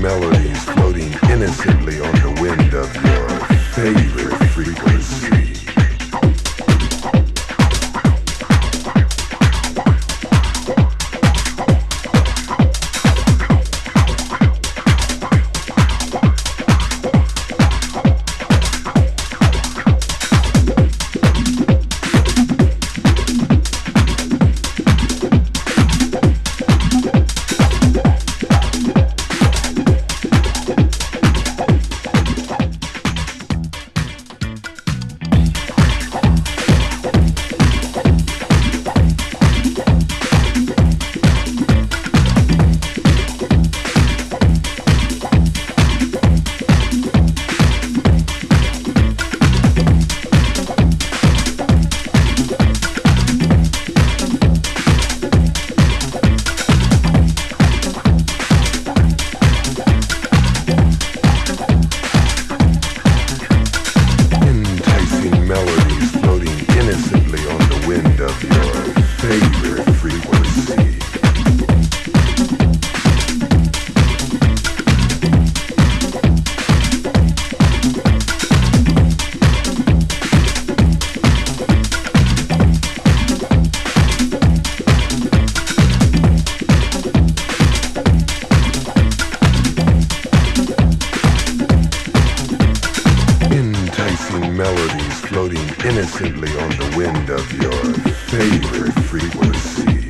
Melodies floating frequency. Innocently on the wind of your favorite frequency.